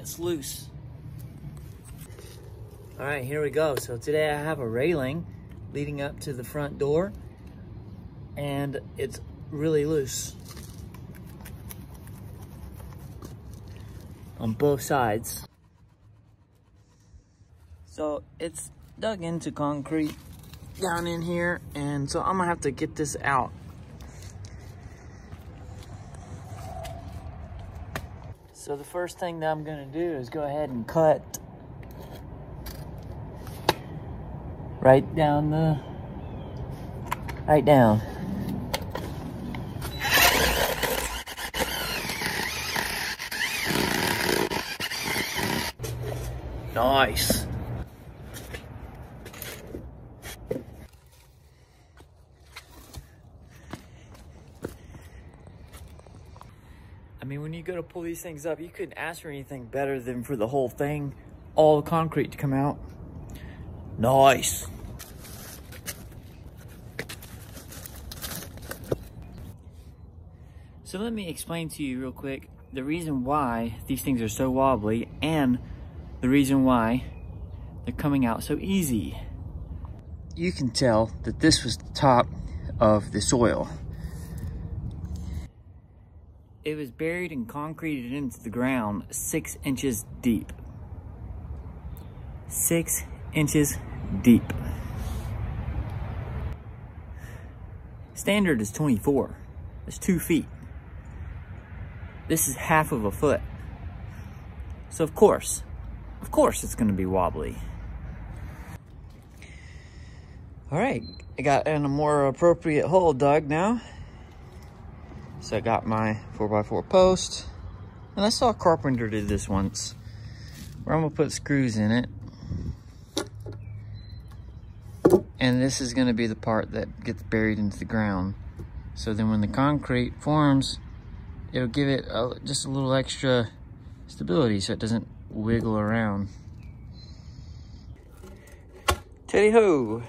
it's loose. All right, here we go. So today I have a railing leading up to the front door and it's really loose on both sides. So it's dug into concrete down in here and so I'm gonna have to get this out. So the first thing that I'm gonna do is go ahead and cut right down the, right down. Nice. I mean, when you go to pull these things up, you couldn't ask for anything better than for the whole thing, all the concrete to come out. Nice. So let me explain to you real quick the reason why these things are so wobbly and the reason why they're coming out so easy. You can tell that this was the top of the soil. It was buried and concreted into the ground six inches deep. Six inches deep. Standard is 24. That's two feet. This is half of a foot. So of course, of course it's gonna be wobbly. All right, I got in a more appropriate hole dug now. So I got my 4x4 post. And I saw a carpenter did this once. Where I'm gonna put screws in it. And this is gonna be the part that gets buried into the ground. So then when the concrete forms, it'll give it a, just a little extra stability so it doesn't wiggle around. Teddy ho!